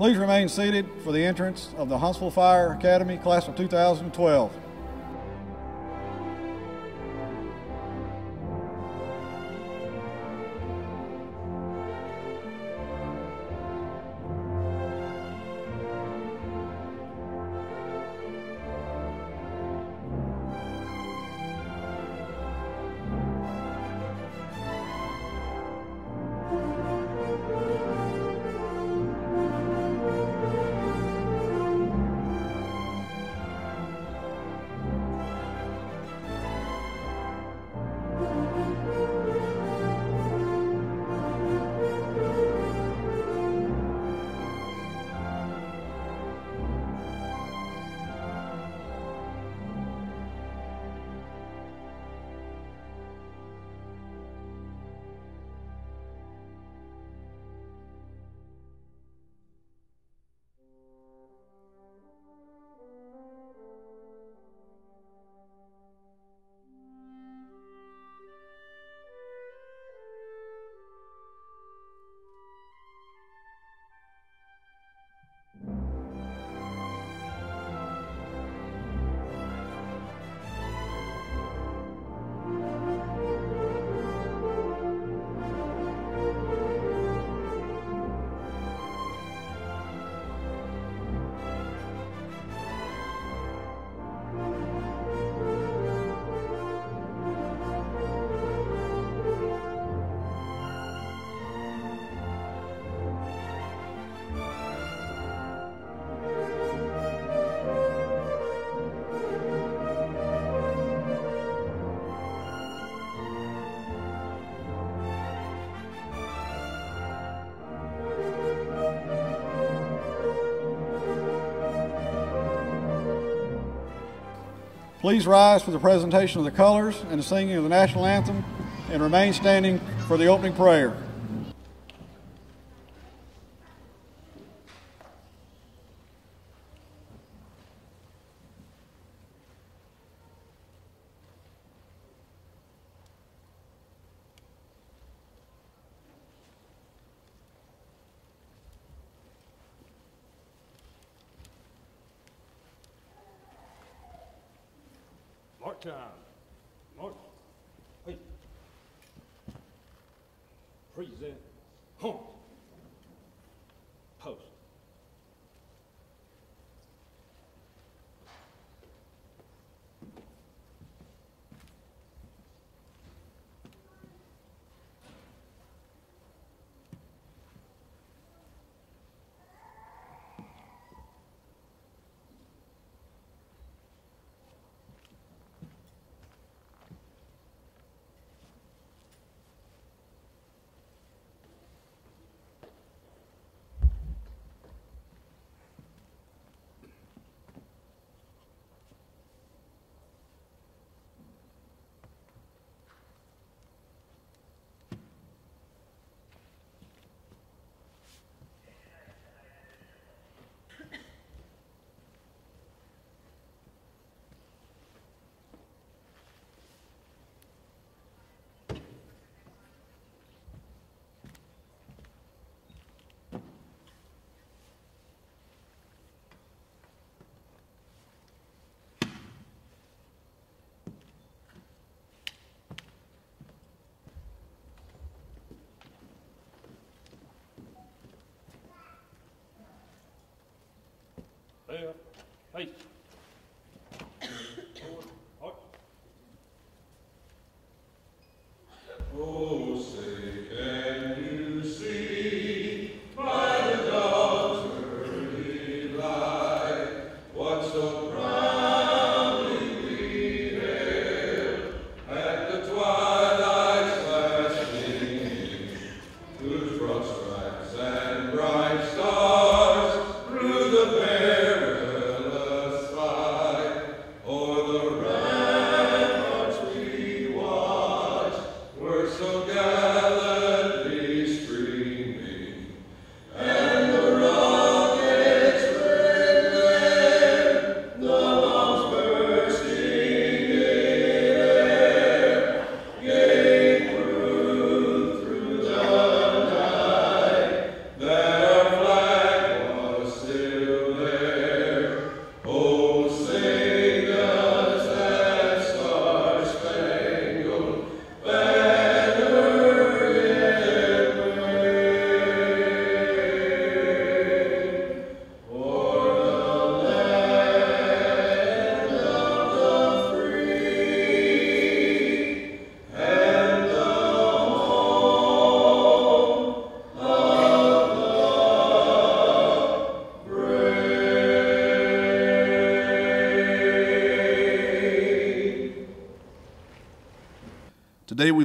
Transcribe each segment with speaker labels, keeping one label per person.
Speaker 1: Please remain seated for the entrance of the Huntsville Fire Academy class of 2012. Please rise for the presentation of the colors and the singing of the national anthem and remain standing for the opening prayer.
Speaker 2: Mark time. Mark. Hey. Present. Home. Post. There. Hey. Forward.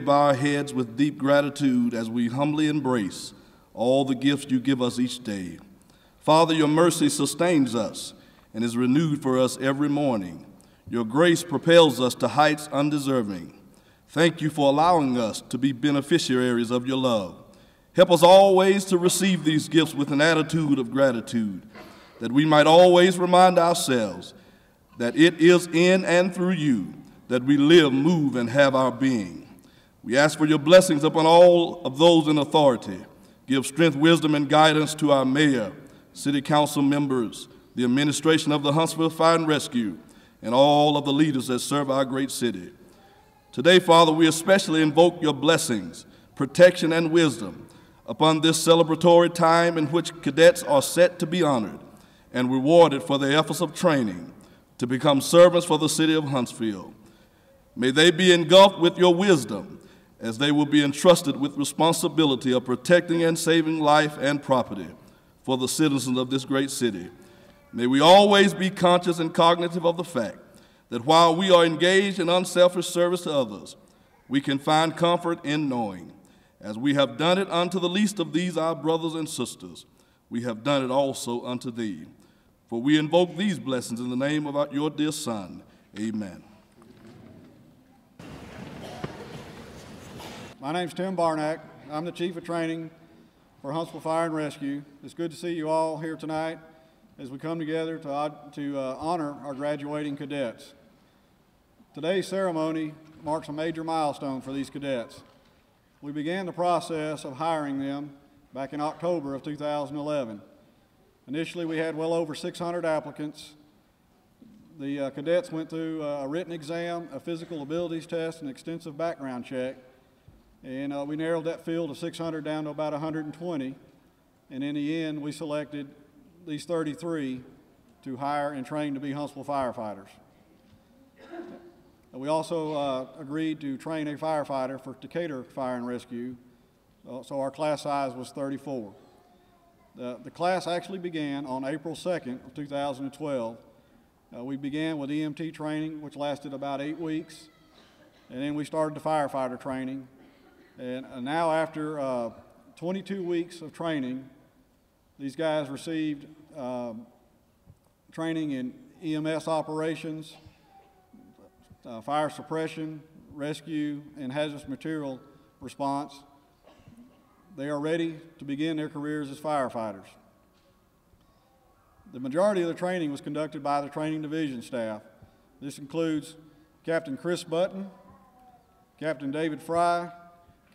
Speaker 3: Bow our heads with deep gratitude as we humbly embrace all the gifts you give us each day. Father, your mercy sustains us and is renewed for us every morning. Your grace propels us to heights undeserving. Thank you for allowing us to be beneficiaries of your love. Help us always to receive these gifts with an attitude of gratitude, that we might always remind ourselves that it is in and through you that we live, move, and have our being. We ask for your blessings upon all of those in authority. Give strength, wisdom, and guidance to our mayor, city council members, the administration of the Huntsville Fire and Rescue, and all of the leaders that serve our great city. Today, Father, we especially invoke your blessings, protection, and wisdom upon this celebratory time in which cadets are set to be honored and rewarded for their efforts of training to become servants for the city of Huntsville. May they be engulfed with your wisdom as they will be entrusted with responsibility of protecting and saving life and property for the citizens of this great city. May we always be conscious and cognitive of the fact that while we are engaged in unselfish service to others, we can find comfort in knowing, as we have done it unto the least of these our brothers and sisters, we have done it also unto thee. For we invoke these blessings in the name of our, your dear Son. Amen.
Speaker 1: My name's Tim Barnack. I'm the Chief of Training for Huntsville Fire and Rescue. It's good to see you all here tonight as we come together to, to uh, honor our graduating cadets. Today's ceremony marks a major milestone for these cadets. We began the process of hiring them back in October of 2011. Initially, we had well over 600 applicants. The uh, cadets went through uh, a written exam, a physical abilities test, and extensive background check. And uh, we narrowed that field of 600 down to about 120. And in the end, we selected these 33 to hire and train to be Huntsville firefighters. We also uh, agreed to train a firefighter for Decatur Fire and Rescue, uh, so our class size was 34. The, the class actually began on April 2nd of 2012. Uh, we began with EMT training, which lasted about eight weeks, and then we started the firefighter training, and uh, now, after uh, 22 weeks of training, these guys received um, training in EMS operations, uh, fire suppression, rescue, and hazardous material response. They are ready to begin their careers as firefighters. The majority of the training was conducted by the training division staff. This includes Captain Chris Button, Captain David Fry,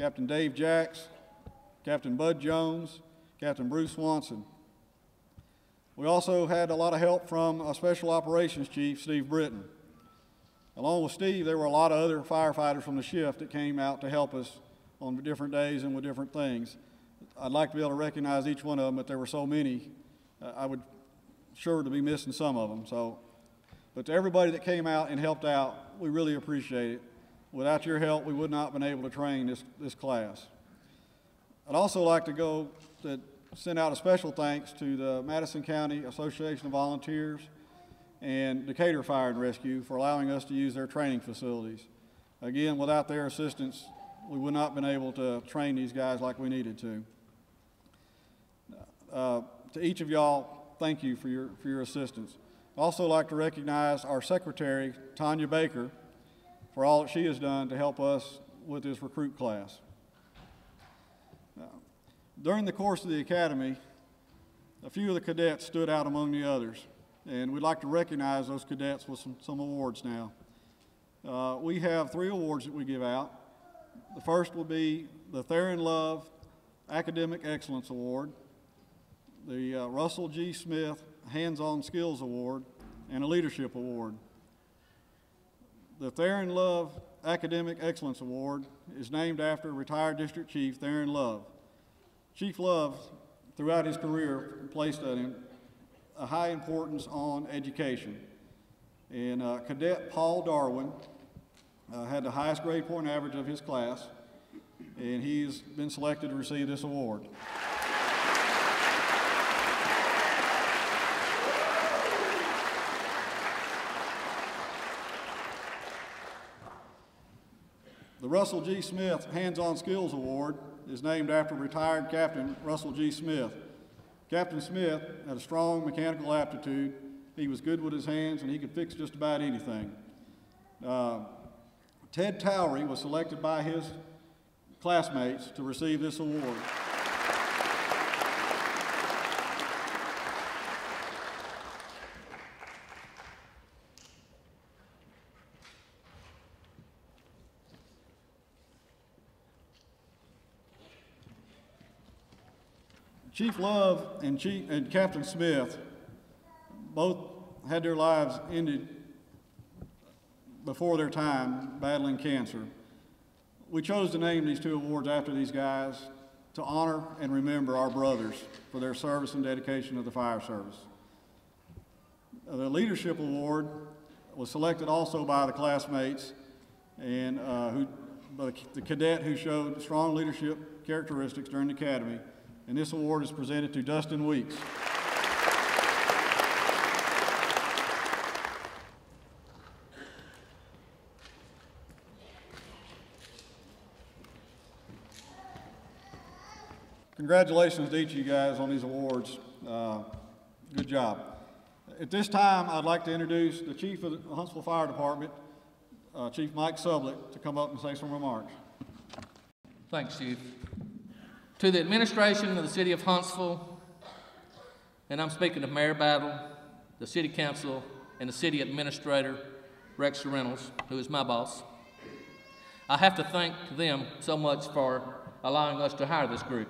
Speaker 1: Captain Dave Jacks, Captain Bud Jones, Captain Bruce Swanson. We also had a lot of help from a Special Operations Chief, Steve Britton. Along with Steve, there were a lot of other firefighters from the shift that came out to help us on different days and with different things. I'd like to be able to recognize each one of them, but there were so many, uh, I would sure to be missing some of them. So, but to everybody that came out and helped out, we really appreciate it. Without your help, we would not have been able to train this, this class. I'd also like to go to send out a special thanks to the Madison County Association of Volunteers and Decatur Fire and Rescue for allowing us to use their training facilities. Again, without their assistance, we would not have been able to train these guys like we needed to. Uh, to each of y'all, thank you for your, for your assistance. I'd also like to recognize our secretary, Tanya Baker, for all that she has done to help us with this recruit class. During the course of the academy, a few of the cadets stood out among the others, and we'd like to recognize those cadets with some, some awards now. Uh, we have three awards that we give out. The first will be the Theron Love Academic Excellence Award, the uh, Russell G. Smith Hands-On Skills Award, and a Leadership Award. The Theron Love Academic Excellence Award is named after retired District Chief Theron Love. Chief Love, throughout his career, placed a, a high importance on education. And uh, Cadet Paul Darwin uh, had the highest grade point average of his class, and he's been selected to receive this award. Russell G. Smith Hands-On Skills Award is named after retired Captain Russell G. Smith. Captain Smith had a strong mechanical aptitude. He was good with his hands and he could fix just about anything. Uh, Ted Towry was selected by his classmates to receive this award. Chief Love and, Chief, and Captain Smith both had their lives ended before their time battling cancer. We chose to name these two awards after these guys to honor and remember our brothers for their service and dedication to the fire service. Uh, The Leadership Award was selected also by the classmates and uh, who, the cadet who showed strong leadership characteristics during the academy. And this award is presented to Dustin Weeks. Congratulations to each of you guys on these awards. Uh, good job. At this time, I'd like to introduce the Chief of the Huntsville Fire Department, uh, Chief Mike Sublett, to come up and say some remarks.
Speaker 4: Thanks, Chief. To the administration of the City of Huntsville, and I'm speaking of Mayor Battle, the City Council, and the City Administrator, Rex Reynolds, who is my boss, I have to thank them so much for allowing us to hire this group.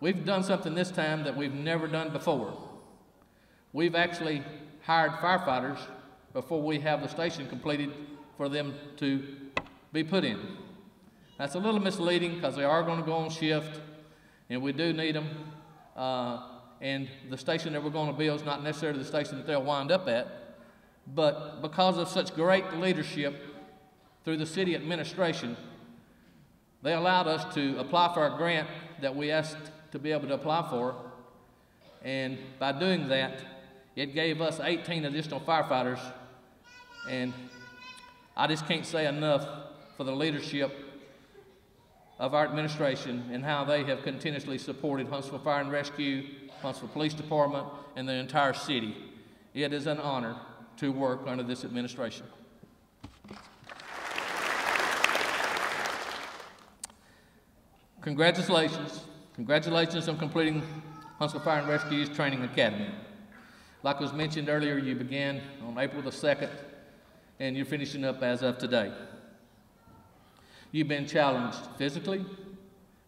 Speaker 4: We've done something this time that we've never done before. We've actually hired firefighters before we have the station completed for them to be put in. That's a little misleading because they are going to go on shift, and we do need them. Uh, and the station that we're going to build is not necessarily the station that they'll wind up at. But because of such great leadership through the city administration, they allowed us to apply for a grant that we asked to be able to apply for. And by doing that, it gave us 18 additional firefighters. And I just can't say enough for the leadership of our administration and how they have continuously supported Huntsville Fire and Rescue, Huntsville Police Department, and the entire city. It is an honor to work under this administration. Congratulations. Congratulations on completing Huntsville Fire and Rescue's Training Academy. Like was mentioned earlier, you began on April the 2nd, and you're finishing up as of today. You've been challenged physically,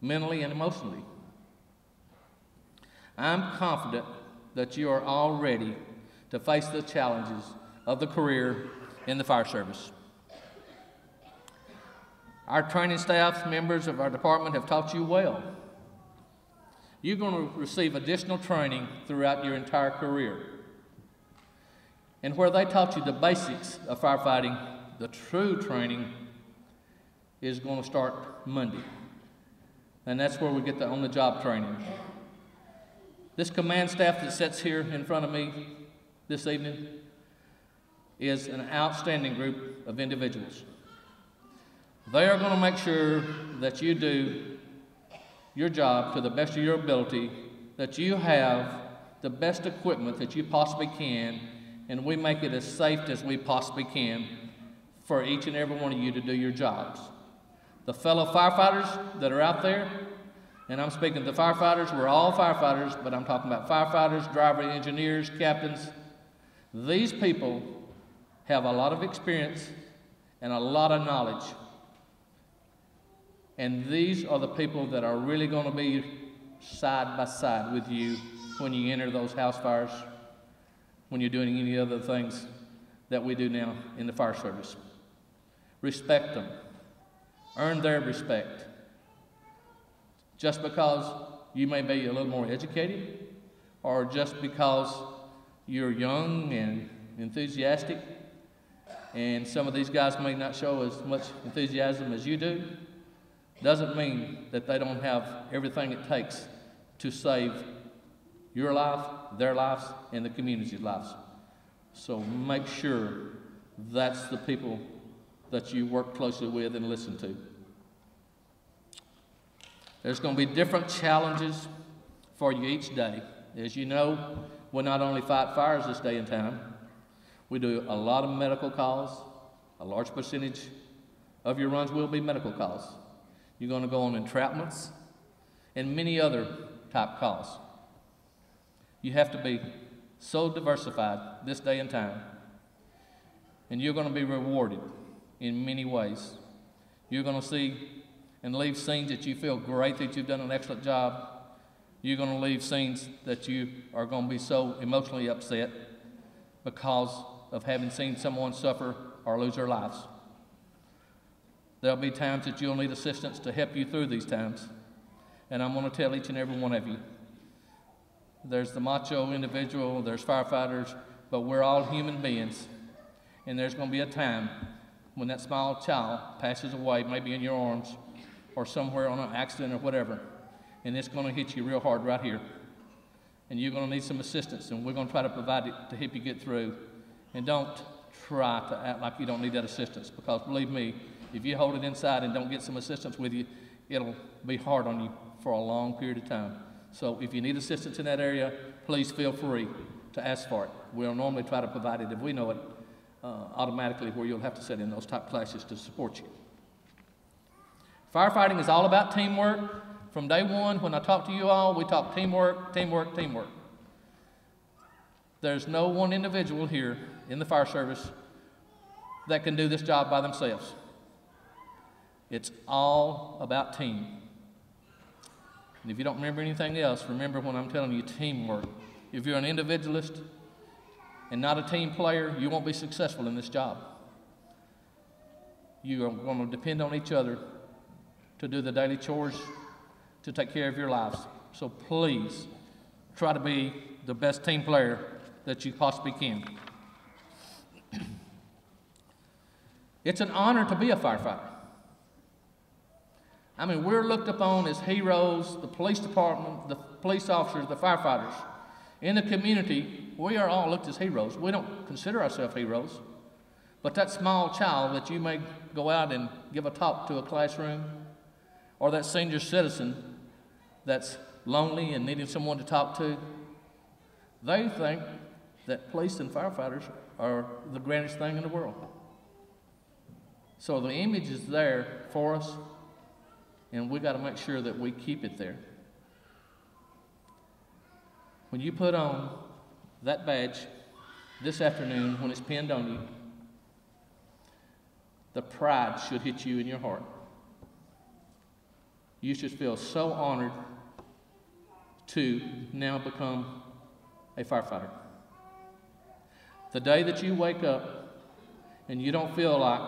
Speaker 4: mentally, and emotionally. I'm confident that you are all ready to face the challenges of the career in the fire service. Our training staff, members of our department, have taught you well. You're going to receive additional training throughout your entire career. And where they taught you the basics of firefighting, the true training is going to start Monday. And that's where we get the on the job training. This command staff that sits here in front of me this evening is an outstanding group of individuals. They are going to make sure that you do your job to the best of your ability, that you have the best equipment that you possibly can, and we make it as safe as we possibly can for each and every one of you to do your jobs. The fellow firefighters that are out there, and I'm speaking to firefighters, we're all firefighters, but I'm talking about firefighters, driver engineers, captains. These people have a lot of experience and a lot of knowledge. And these are the people that are really going to be side by side with you when you enter those house fires, when you're doing any other things that we do now in the fire service. Respect them, earn their respect. Just because you may be a little more educated, or just because you're young and enthusiastic, and some of these guys may not show as much enthusiasm as you do, doesn't mean that they don't have everything it takes to save your life, their lives, and the community's lives. So make sure that's the people that you work closely with and listen to. There's going to be different challenges for you each day. As you know, we not only fight fires this day and time, we do a lot of medical calls. A large percentage of your runs will be medical calls. You're going to go on entrapments and many other type calls. You have to be so diversified this day and time, and you're going to be rewarded in many ways. You're going to see and leave scenes that you feel great that you've done an excellent job. You're going to leave scenes that you are going to be so emotionally upset because of having seen someone suffer or lose their lives. There'll be times that you'll need assistance to help you through these times. And I'm going to tell each and every one of you there's the macho individual, there's firefighters, but we're all human beings. And there's going to be a time when that small child passes away, maybe in your arms or somewhere on an accident or whatever, and it's going to hit you real hard right here. And you're going to need some assistance, and we're going to try to provide it to help you get through. And don't try to act like you don't need that assistance, because believe me, if you hold it inside and don't get some assistance with you, it'll be hard on you for a long period of time. So if you need assistance in that area, please feel free to ask for it. We'll normally try to provide it if we know it uh, automatically, where you'll have to set in those type classes to support you. Firefighting is all about teamwork. From day one, when I talk to you all, we talk teamwork, teamwork, teamwork. There's no one individual here in the fire service that can do this job by themselves. It's all about team. And if you don't remember anything else, remember when I'm telling you teamwork. If you're an individualist and not a team player, you won't be successful in this job. You are going to depend on each other to do the daily chores, to take care of your lives. So please try to be the best team player that you possibly can. it's an honor to be a firefighter. I mean, we're looked upon as heroes, the police department, the police officers, the firefighters. In the community, we are all looked as heroes. We don't consider ourselves heroes. But that small child that you may go out and give a talk to a classroom, or that senior citizen that's lonely and needing someone to talk to, they think that police and firefighters are the greatest thing in the world. So the image is there for us, and we got to make sure that we keep it there. When you put on that badge this afternoon, when it's pinned on you, the pride should hit you in your heart you should feel so honored to now become a firefighter. The day that you wake up and you don't feel like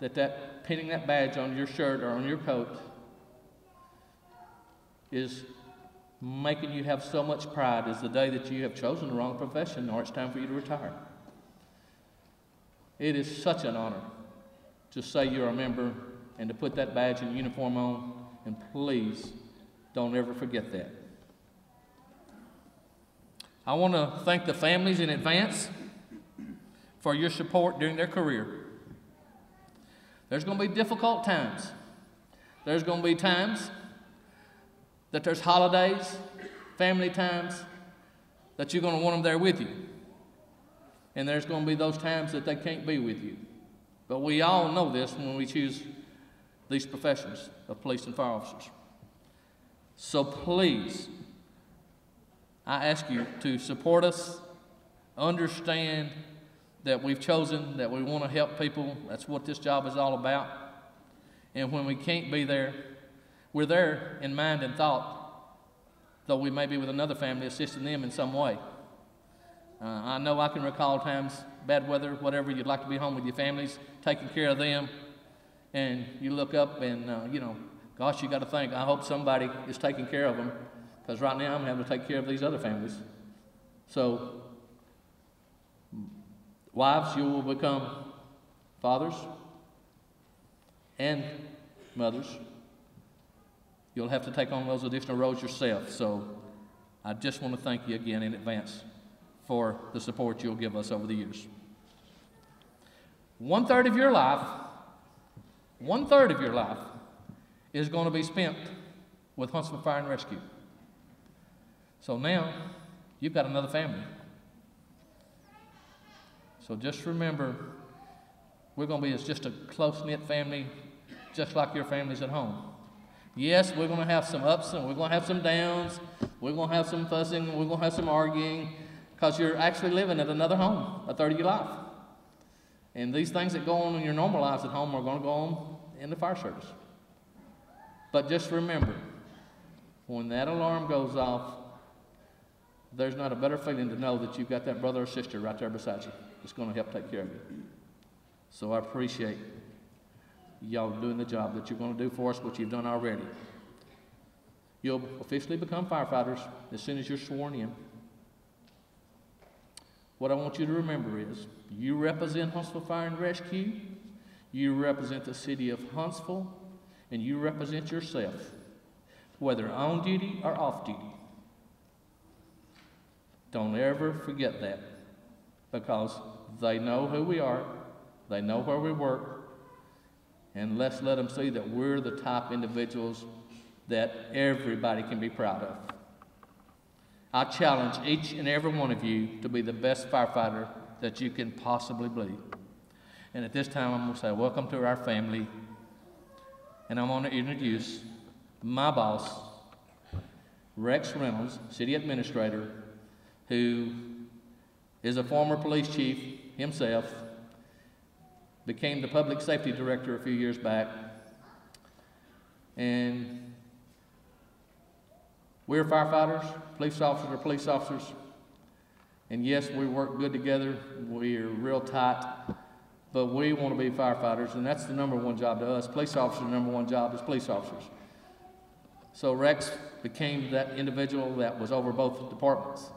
Speaker 4: that, that pinning that badge on your shirt or on your coat is making you have so much pride is the day that you have chosen the wrong profession or it's time for you to retire. It is such an honor to say you're a member and to put that badge and uniform on. And please don't ever forget that. I want to thank the families in advance for your support during their career. There's going to be difficult times. There's going to be times that there's holidays, family times, that you're going to want them there with you. And there's going to be those times that they can't be with you. But we all know this when we choose these professions of police and fire officers. So please, I ask you to support us, understand that we've chosen that we want to help people. That's what this job is all about. And when we can't be there, we're there in mind and thought, though we may be with another family assisting them in some way. Uh, I know I can recall times, bad weather, whatever, you'd like to be home with your families, taking care of them and you look up and, uh, you know, gosh, you got to think, I hope somebody is taking care of them because right now I'm having to take care of these other families. So, wives, you will become fathers and mothers. You'll have to take on those additional roles yourself. So, I just want to thank you again in advance for the support you'll give us over the years. one third of your life, one third of your life is going to be spent with Huntsville Fire and Rescue. So now you've got another family. So just remember, we're going to be as just a close knit family, just like your families at home. Yes, we're going to have some ups and we're going to have some downs. We're going to have some fussing. We're going to have some arguing because you're actually living at another home, a third of your life. And these things that go on in your normal lives at home are going to go on in the fire service. But just remember, when that alarm goes off, there's not a better feeling to know that you've got that brother or sister right there beside you that's going to help take care of you. So I appreciate y'all doing the job that you're going to do for us, what you've done already. You'll officially become firefighters as soon as you're sworn in. What I want you to remember is you represent Huntsville Fire and Rescue, you represent the city of Huntsville, and you represent yourself, whether on duty or off duty. Don't ever forget that because they know who we are, they know where we work, and let's let them see that we're the top individuals that everybody can be proud of. I challenge each and every one of you to be the best firefighter that you can possibly be. And at this time, I'm going to say, Welcome to our family. And I'm going to introduce my boss, Rex Reynolds, City Administrator, who is a former police chief himself, became the Public Safety Director a few years back. And we're firefighters, police officers are police officers. And yes, we work good together. We're real tight. But we want to be firefighters, and that's the number one job to us. Police officers, number one job is police officers. So Rex became that individual that was over both departments.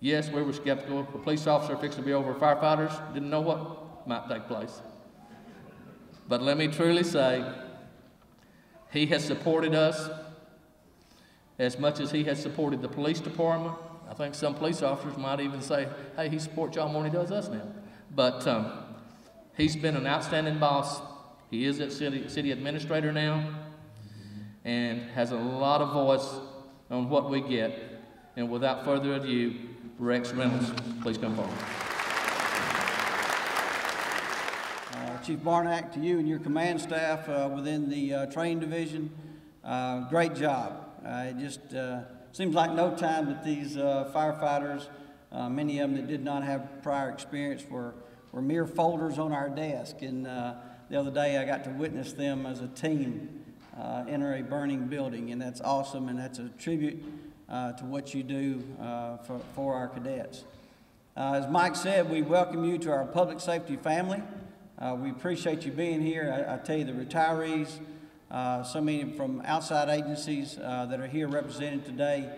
Speaker 4: Yes, we were skeptical. A police officer fixed to be over firefighters didn't know what might take place. But let me truly say, he has supported us as much as he has supported the police department. I think some police officers might even say, hey, he supports y'all more than he does us now. But um, he's been an outstanding boss. He is a city, city administrator now and has a lot of voice on what we get. And without further ado, Rex Reynolds, please come forward.
Speaker 5: Chief Barnack, to you and your command staff uh, within the uh, training division, uh, great job. Uh, it just uh, seems like no time that these firefighters, many of them that did not have prior experience, were, were mere folders on our desk. And the other day I got to witness them as a team enter a burning building, and that's awesome, and that's a tribute to what you do for, for our cadets. Uh, as Mike said, we welcome you to our public safety family. Uh, we appreciate you being here. I, I tell you, the retirees, uh, so many from outside agencies uh, that are here represented today,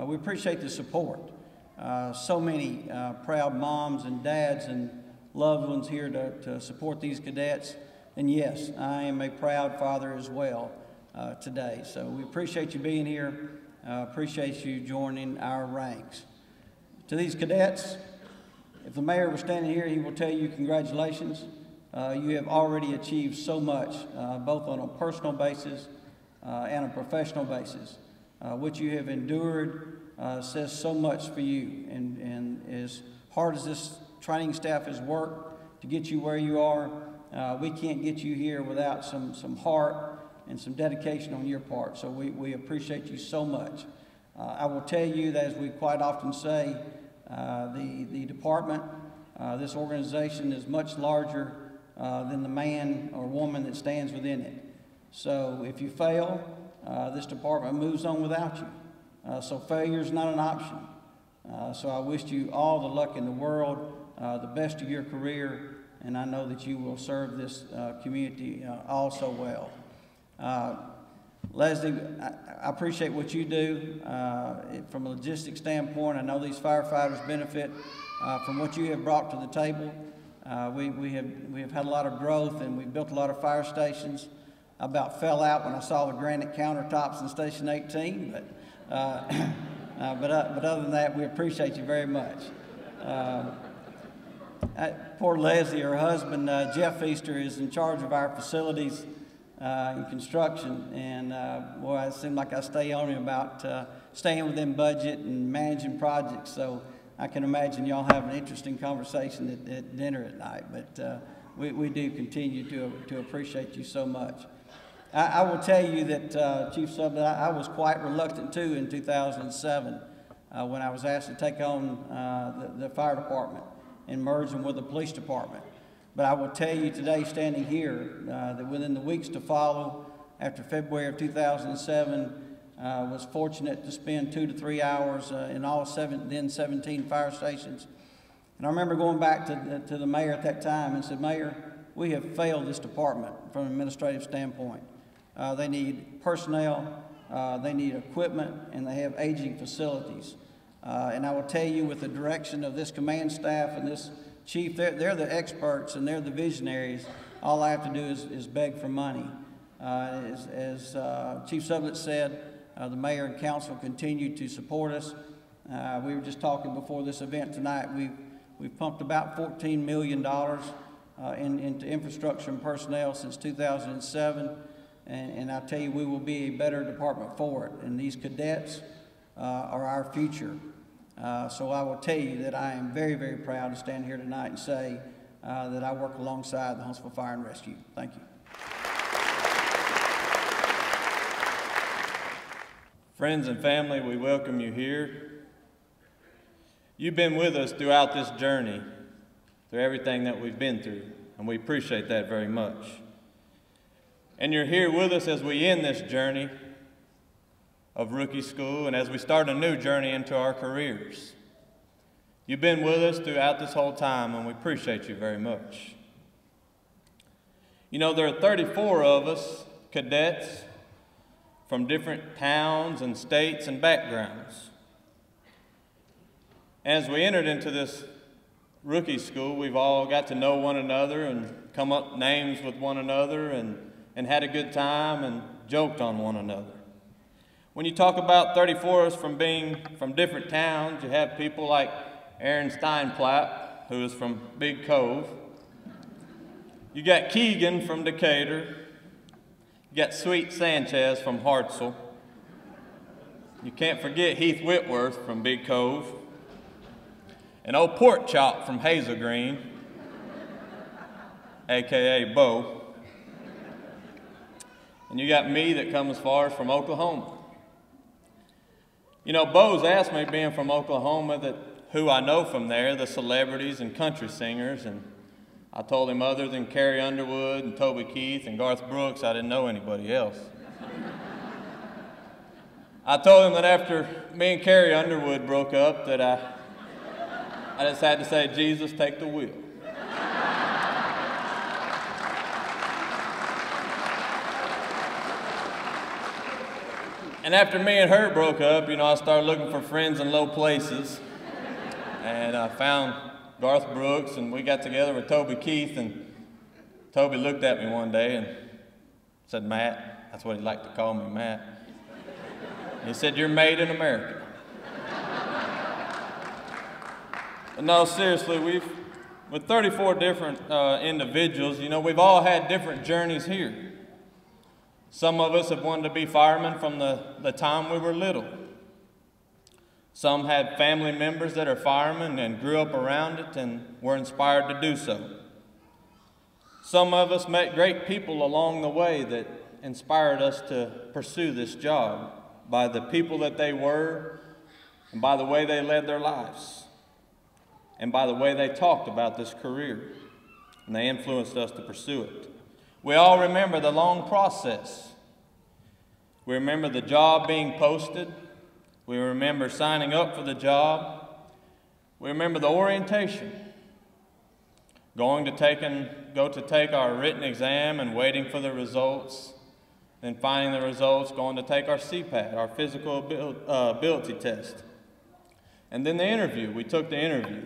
Speaker 5: uh, we appreciate the support. Uh, so many uh, proud moms and dads and loved ones here to, to support these cadets. And yes, I am a proud father as well today. So we appreciate you being here. Appreciate you joining our ranks. To these cadets, if the mayor was standing here, he will tell you congratulations. Uh, you have already achieved so much, uh, both on a personal basis uh, and a professional basis. Uh, what you have endured uh, says so much for you. And, and as hard as this training staff has worked to get you where you are, we can't get you here without some, some heart and some dedication on your part. So we, we appreciate you so much. I will tell you that, as we quite often say, the, the department, this organization is much larger uh, than the man or woman that stands within it. So if you fail, uh, this department moves on without you. Uh, so failure is not an option. so I wish you all the luck in the world, the best of your career, and I know that you will serve this community all so well. Uh, Leslie, I, appreciate what you do uh, from a logistics standpoint. I know these firefighters benefit uh, from what you have brought to the table. Uh, we, we, have, we have had a lot of growth and we've built a lot of fire stations. I about fell out when I saw the granite countertops in Station 18, but, uh, uh, but, uh, but other than that, we appreciate you very much. Uh, poor Leslie, her husband, uh, Jeff Easter, is in charge of our facilities and construction. And boy, it seems like I stay on him about staying within budget and managing projects. So I can imagine y'all have an interesting conversation at, at dinner at night. But uh, we, we do continue to, to appreciate you so much. I, I will tell you that, uh, Chief Sub, I, I was quite reluctant too in 2007 uh, when I was asked to take on uh, the, the fire department and merge them with the police department. But I will tell you today, standing here, uh, that within the weeks to follow, after February of 2007, uh, was fortunate to spend two to three hours uh, in all seven, then 17 fire stations. And I remember going back to the, to the mayor at that time and said, Mayor, we have failed this department from an administrative standpoint. Uh, they need personnel, uh, they need equipment, and they have aging facilities. Uh, and I will tell you, with the direction of this command staff and this chief, they're, they're the experts and they're the visionaries. All I have to do is, is beg for money. Uh, as as uh, Chief Sublett said, uh, the mayor and council continue to support us. Uh, we were just talking before this event tonight. We've, we've pumped about $14 million uh, in, into infrastructure and personnel since 2007. And, and I tell you, we will be a better department for it. And these cadets uh, are our future. Uh, so I will tell you that I am very, very proud to stand here tonight and say that I work alongside the Huntsville Fire and Rescue. Thank you.
Speaker 6: Friends and family, we welcome you here. You've been with us throughout this journey, through everything that we've been through, and we appreciate that very much. And you're here with us as we end this journey of rookie school and as we start a new journey into our careers. You've been with us throughout this whole time, and we appreciate you very much. You know, there are 34 of us, cadets, from different towns and states and backgrounds. As we entered into this rookie school, we've all got to know one another and come up names with one another and, and had a good time and joked on one another. When you talk about 34 of us from being from different towns, you have people like Aaron Steinplatt, who is from Big Cove. You got Keegan from Decatur. You got Sweet Sanchez from Hartselle. You can't forget Heath Whitworth from Big Cove. And old Pork Chop from Hazel Green, aka Bo. And you got me that come as far as from Oklahoma. You know, Bo's asked me, being from Oklahoma, that who I know from there, the celebrities and country singers, and I told him other than Carrie Underwood and Toby Keith and Garth Brooks, I didn't know anybody else. I told him that after me and Carrie Underwood broke up, that I, I just had to say, Jesus, take the wheel. And after me and her broke up, you know, I started looking for friends in low places. And I found Garth Brooks, and we got together with Toby Keith. And Toby looked at me one day and said, Matt, that's what he liked to call me, Matt. He said, You're made in America. But no, seriously, we've, with 34 different uh, individuals, you know, we've all had different journeys here. Some of us have wanted to be firemen from the, the time we were little. Some had family members that are firemen and grew up around it and were inspired to do so. Some of us met great people along the way that inspired us to pursue this job by the people that they were and by the way they led their lives and by the way they talked about this career. And they influenced us to pursue it. We all remember the long process. We remember the job being posted. We remember signing up for the job. We remember the orientation. Going to take and, go to take our written exam and waiting for the results. Then finding the results, going to take our CPAT, our physical uh, ability test. And then the interview. We took the interview.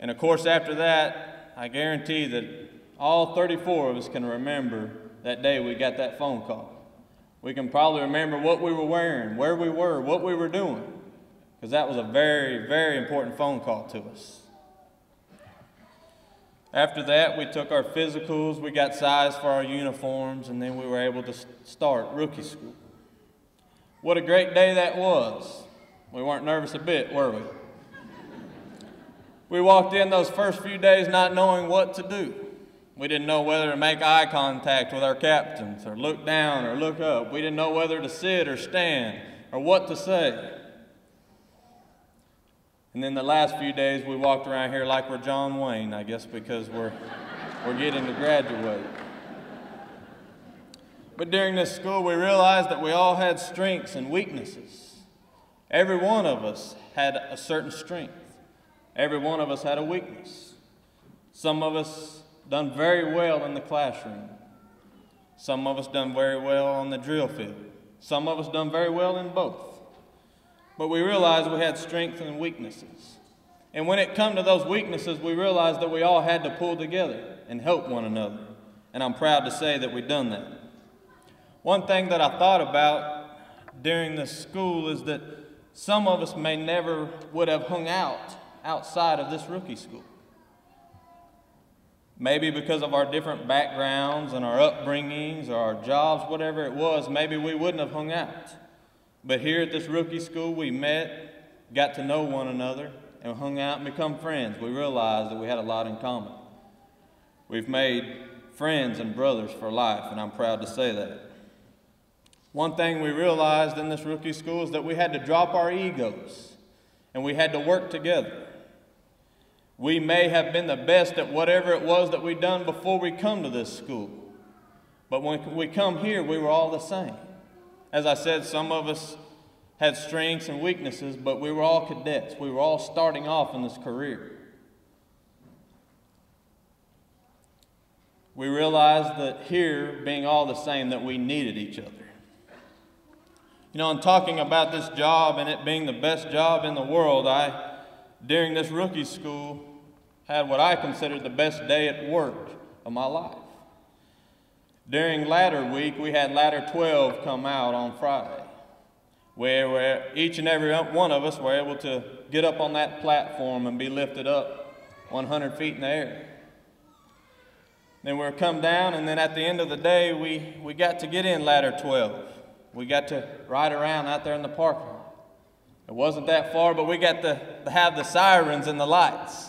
Speaker 6: And of course, after that, I guarantee that all 34 of us can remember that day we got that phone call. We can probably remember what we were wearing, where we were, what we were doing, because that was a very, very important phone call to us. After that, we took our physicals, we got size for our uniforms, and then we were able to start rookie school. What a great day that was. We weren't nervous a bit, were we? We walked in those first few days not knowing what to do. We didn't know whether to make eye contact with our captains, or look down, or look up. We didn't know whether to sit or stand, or what to say. And then the last few days, we walked around here like we're John Wayne, I guess, because we're, we're getting to graduate. But during this school, we realized that we all had strengths and weaknesses. Every one of us had a certain strength. Every one of us had a weakness. Some of us done very well in the classroom. Some of us done very well on the drill field. Some of us done very well in both. But we realized we had strengths and weaknesses. And when it come to those weaknesses, we realized that we all had to pull together and help one another. And I'm proud to say that we've done that. One thing that I thought about during this school is that some of us may never would have hung out outside of this rookie school. Maybe because of our different backgrounds and our upbringings or our jobs, whatever it was, maybe we wouldn't have hung out. But here at this rookie school, we met, got to know one another, and hung out and become friends. We realized that we had a lot in common. We've made friends and brothers for life, and I'm proud to say that. One thing we realized in this rookie school is that we had to drop our egos and we had to work together. We may have been the best at whatever it was that we'd done before we come to this school. But when we come here, we were all the same. As I said, some of us had strengths and weaknesses, but we were all cadets. We were all starting off in this career. We realized that here, being all the same, that we needed each other. You know, in talking about this job and it being the best job in the world, I, during this rookie school, had what I considered the best day at work of my life. During ladder week, we had ladder 12 come out on Friday, where, where each and every one of us were able to get up on that platform and be lifted up 100 feet in the air. Then we were come down, and then at the end of the day, we, we got to get in ladder 12. We got to ride around out there in the parking lot. It wasn't that far, but we got to, to have the sirens and the lights.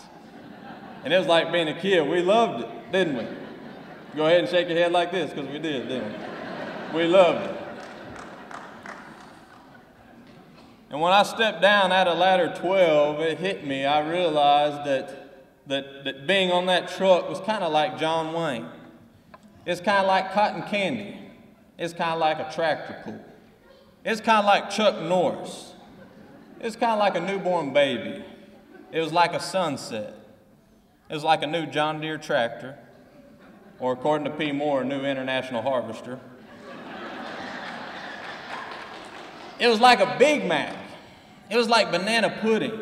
Speaker 6: And it was like being a kid. We loved it, didn't we? Go ahead and shake your head like this, because we did, didn't we? We loved it. And when I stepped down out of ladder 12, it hit me. I realized that, that, that being on that truck was kind of like John Wayne. It's kind of like cotton candy. It's kind of like a tractor pull. It's kind of like Chuck Norris. It's kind of like a newborn baby. It was like a sunset. It was like a new John Deere tractor, or according to P. Moore, a new International Harvester. It was like a Big Mac. It was like banana pudding.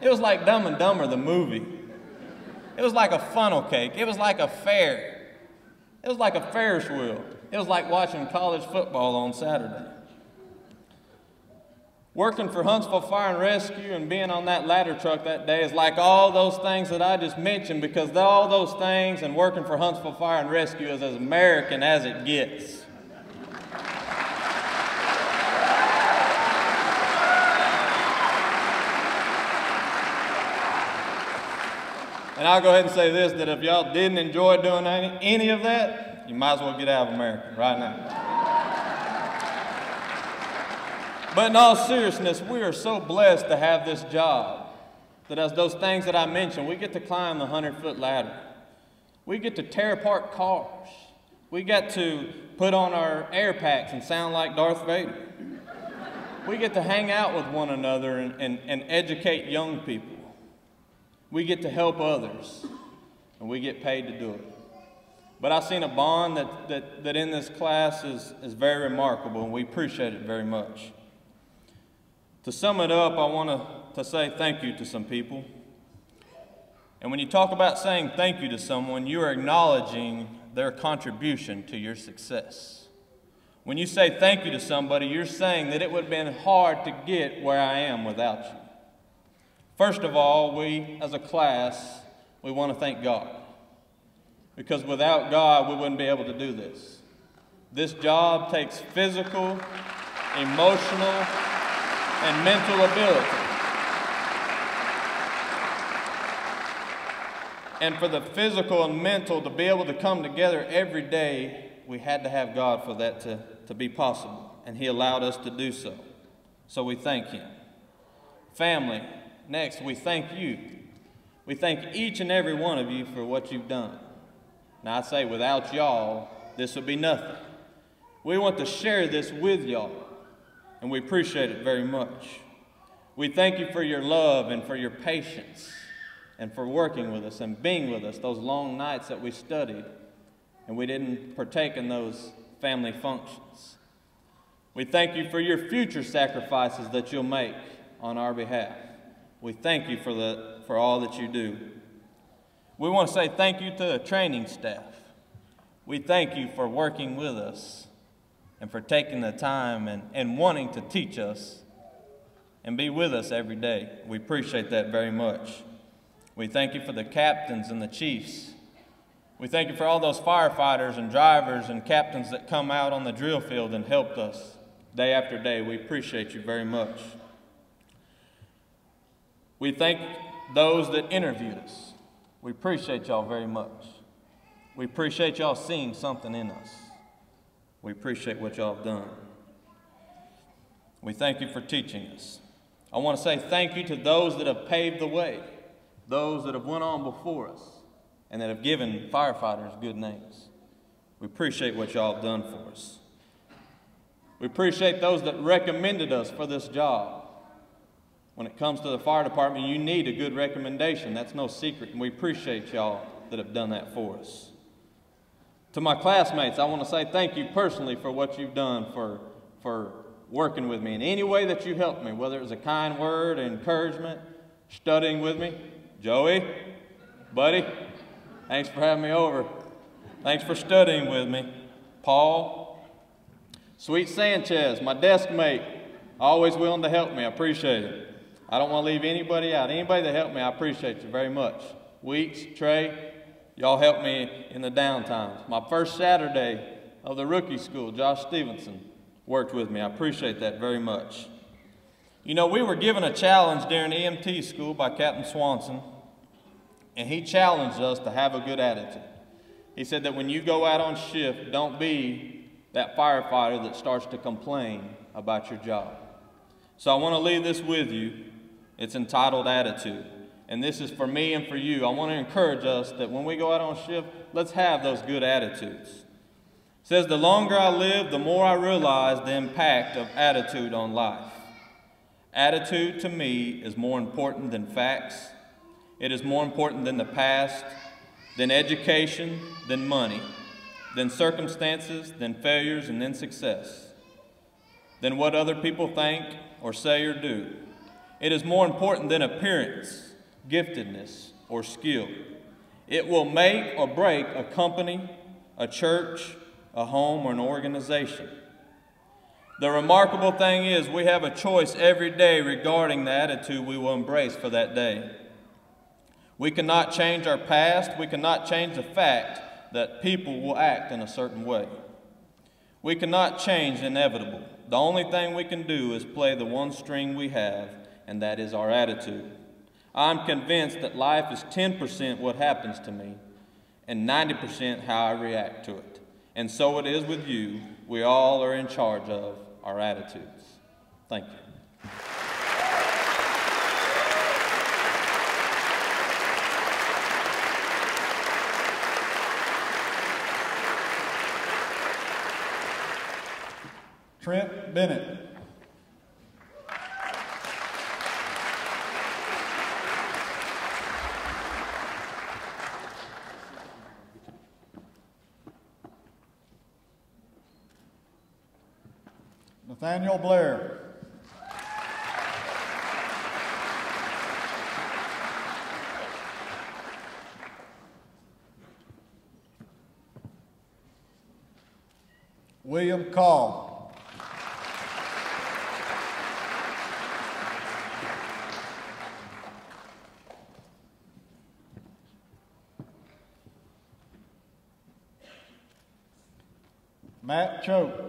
Speaker 6: It was like Dumb and Dumber, the movie. It was like a funnel cake. It was like a fair. It was like a Ferris wheel. It was like watching college football on Saturday. Working for Huntsville Fire and Rescue and being on that ladder truck that day is like all those things that I just mentioned because all those things and working for Huntsville Fire and Rescue is as American as it gets. And I'll go ahead and say this that if y'all didn't enjoy doing any, any of that, you might as well get out of America right now. But in all seriousness, we are so blessed to have this job that as those things that I mentioned, we get to climb the 100 foot ladder. We get to tear apart cars. We get to put on our air packs and sound like Darth Vader. We get to hang out with one another and, and, and educate young people. We get to help others, and we get paid to do it. But I've seen a bond that, that, that in this class is, is very remarkable, and we appreciate it very much. To sum it up, I want to, say thank you to some people. And when you talk about saying thank you to someone, you are acknowledging their contribution to your success. When you say thank you to somebody, you're saying that it would have been hard to get where I am without you. First of all, we as a class we want to thank God. Because without God, we wouldn't be able to do this. This job takes physical, emotional, and mental ability. And for the physical and mental to be able to come together every day, we had to have God for that to, to be possible. And He allowed us to do so. So we thank Him. Family, next, we thank you. We thank each and every one of you for what you've done. Now, I say, without y'all, this would be nothing. We want to share this with y'all, and we appreciate it very much. We thank you for your love and for your patience and for working with us and being with us those long nights that we studied and we didn't partake in those family functions. We thank you for your future sacrifices that you'll make on our behalf. We thank you for, the, for all that you do. We want to say thank you to the training staff. We thank you for working with us and for taking the time and, and wanting to teach us and be with us every day. We appreciate that very much. We thank you for the captains and the chiefs. We thank you for all those firefighters and drivers and captains that come out on the drill field and helped us day after day. We appreciate you very much. We thank those that interviewed us. We appreciate y'all very much. We appreciate y'all seeing something in us. We appreciate what y'all have done. We thank you for teaching us. I want to say thank you to those that have paved the way those that have went on before us and that have given firefighters good names. We appreciate what y'all have done for us. We appreciate those that recommended us for this job. When it comes to the fire department, you need a good recommendation. That's no secret, and we appreciate y'all that have done that for us. To my classmates, I want to say thank you personally for what you've done for, for working with me in any way that you helped me, whether it was a kind word, encouragement, studying with me. Joey, buddy, thanks for having me over. Thanks for studying with me. Paul, Sweet Sanchez, my desk mate, always willing to help me. I appreciate it. I don't want to leave anybody out. Anybody that helped me, I appreciate you very much. Weeks, Trey, y'all helped me in the downtimes. My first Saturday of the rookie school, Josh Stevenson, worked with me. I appreciate that very much. You know, we were given a challenge during EMT school by Captain Swanson, and he challenged us to have a good attitude. He said that when you go out on shift, don't be that firefighter that starts to complain about your job. So I want to leave this with you. It's entitled Attitude. And this is for me and for you. I want to encourage us that when we go out on shift, let's have those good attitudes. It says, The longer I live, the more I realize the impact of attitude on life. Attitude to me is more important than facts. It is more important than the past, than education, than money, than circumstances, than failures, and then success, than what other people think or say or do. It is more important than appearance, giftedness, or skill. It will make or break a company, a church, a home, or an organization. The remarkable thing is, we have a choice every day regarding the attitude we will embrace for that day. We cannot change our past, we cannot change the fact that people will act in a certain way. We cannot change inevitable. The only thing we can do is play the one string we have, and that is our attitude. I'm convinced that life is 10% what happens to me and 90% how I react to it. And so it is with you. We all are in charge of our attitudes. Thank you.
Speaker 1: Trent Bennett. Nathanial Blair. William Call. Matt Choate.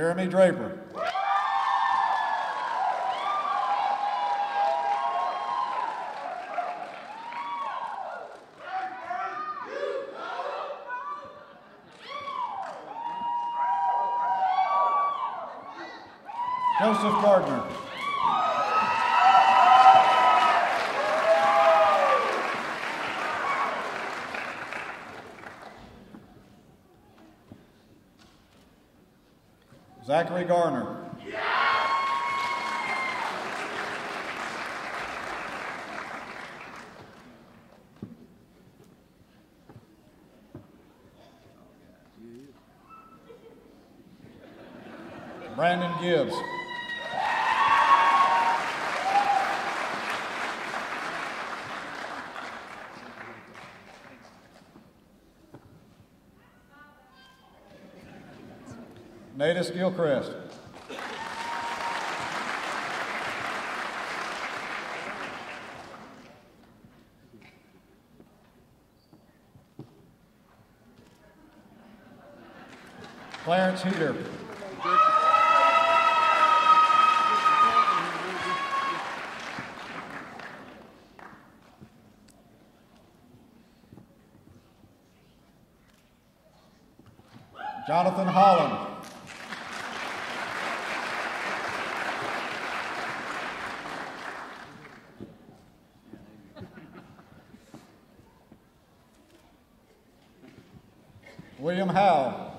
Speaker 1: Jeremy Draper. Brandon Gibbs. Natus Gilchrist. Clarence Heater. Jonathan Holland. William Howell.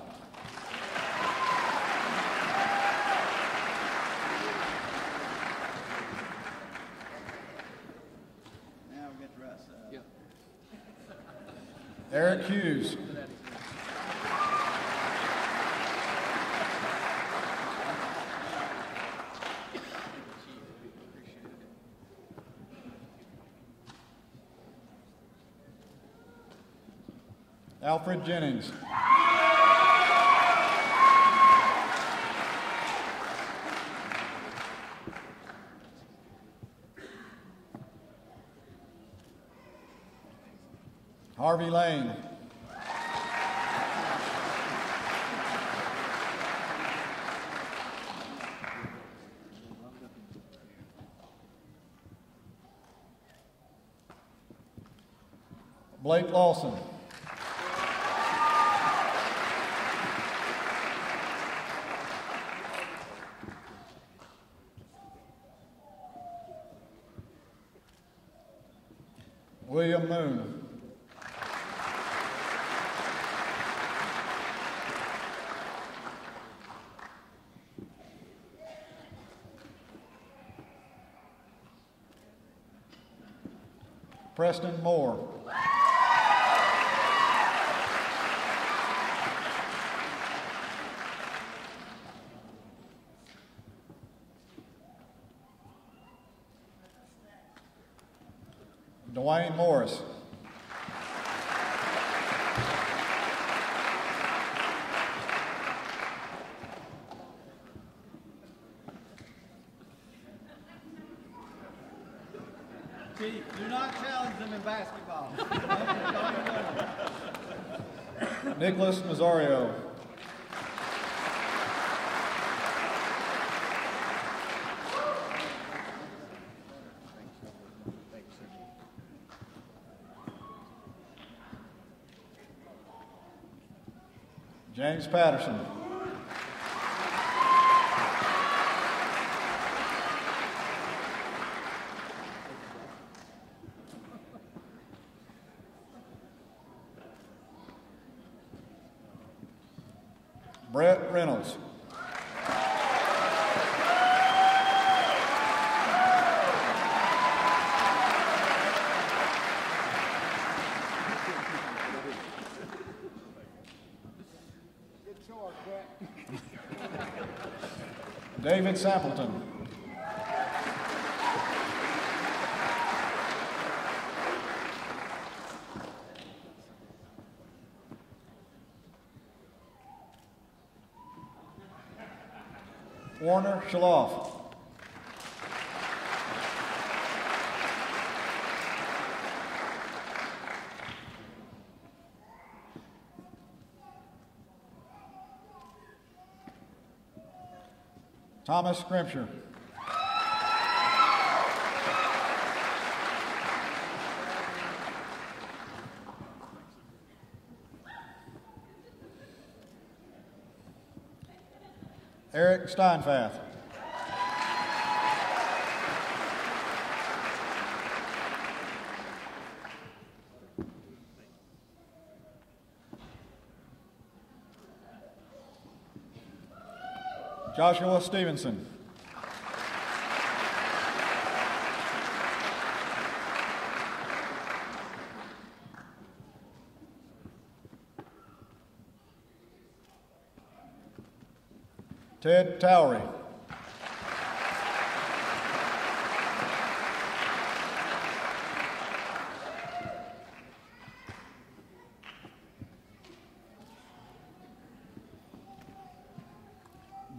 Speaker 5: Now we get the right side.
Speaker 1: Eric Hughes. Alfred Jennings. Harvey Lane. Blake Lawson. William Moon. Preston Moore. DeWayne Morris.
Speaker 5: Chief, do not challenge them in basketball.
Speaker 1: Nazario. James Patterson. Brett Reynolds. David Sampleton. Thomas Schrimsher. Eric Steinfath. Joshua Stevenson. Ted Towry.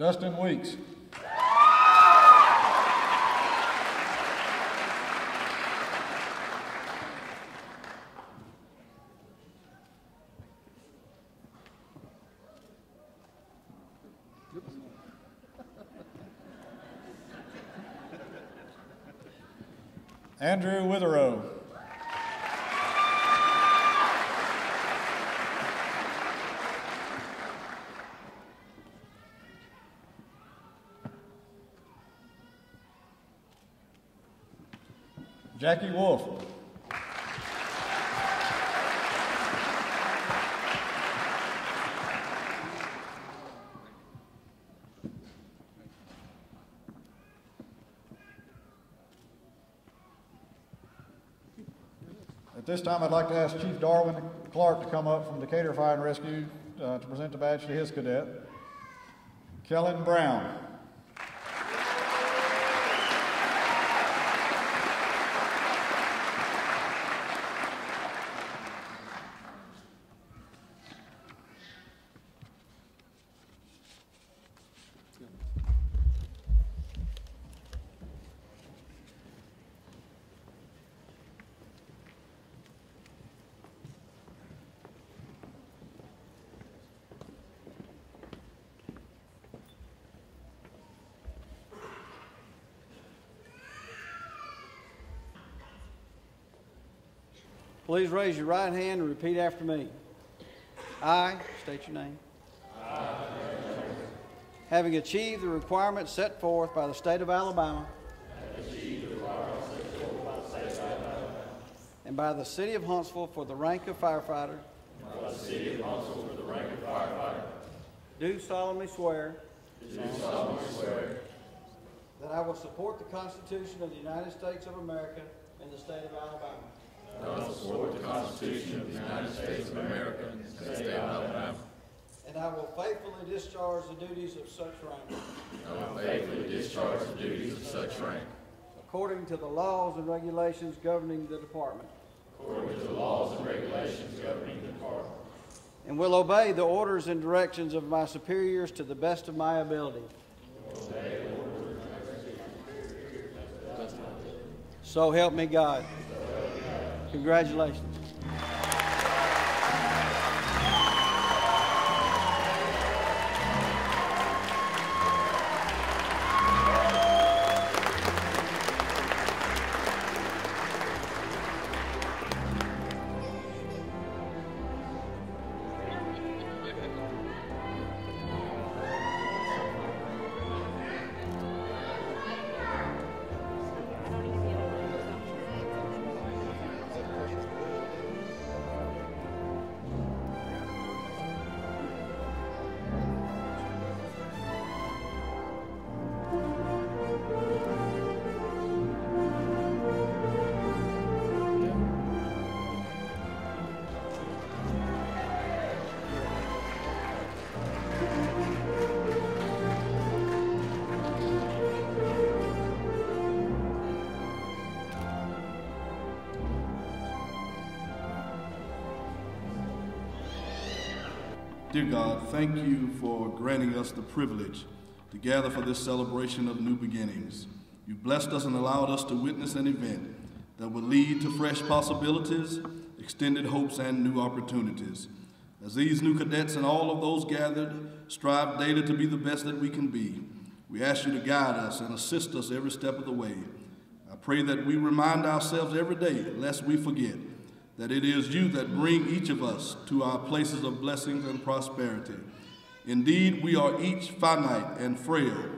Speaker 1: Dustin Weeks. Andrew Witherow. Jackie Wolfe. At this time, I'd like to ask Chief Darwin Clark to come up from Decatur Fire and Rescue uh, to present the badge to his cadet. Kellen Brown.
Speaker 5: Please raise your right hand and repeat after me. I, state your name. Having achieved the requirements set forth by the state of Alabama. And by the city of Huntsville for the rank of firefighter. Do solemnly swear. That I will support the Constitution of the United States of America and the state of Alabama. And the state of Alabama. And I will faithfully discharge the duties of such rank. I will faithfully discharge the duties of such rank. According to the laws and regulations governing the department. According to the laws and regulations governing the department. And will obey the orders and directions of my superiors to the best of my ability. So help me God. Congratulations.
Speaker 3: Dear God, thank you for granting us the privilege to gather for this celebration of new beginnings. You blessed us and allowed us to witness an event that will lead to fresh possibilities, extended hopes, and new opportunities. As these new cadets and all of those gathered strive daily to be the best that we can be, we ask you to guide us and assist us every step of the way. I pray that we remind ourselves every day, lest we forget, that it is you that bring each of us to our places of blessings and prosperity. Indeed, we are each finite and frail,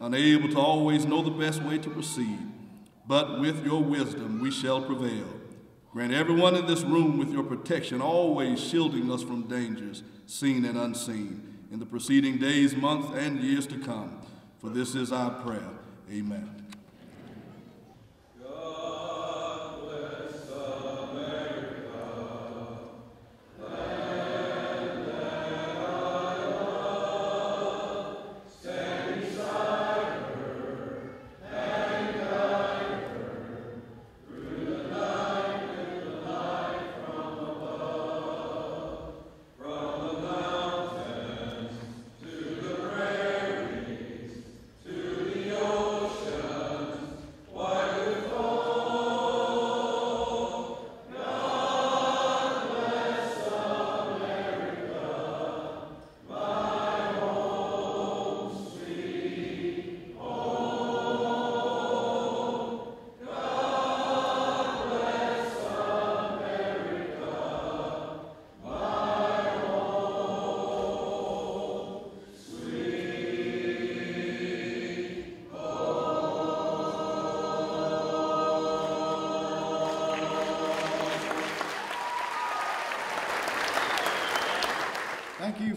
Speaker 3: unable to always know the best way to proceed. But with your wisdom, we shall prevail. Grant everyone in this room with your protection, always shielding us from dangers, seen and unseen, in the preceding days, months, and years to come. For this is our prayer. Amen.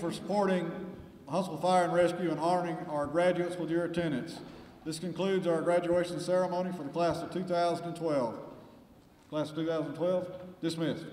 Speaker 1: For supporting Huntsville Fire and Rescue and honoring our graduates with your attendance. This concludes our graduation ceremony for the class of 2012. Class of 2012 dismissed.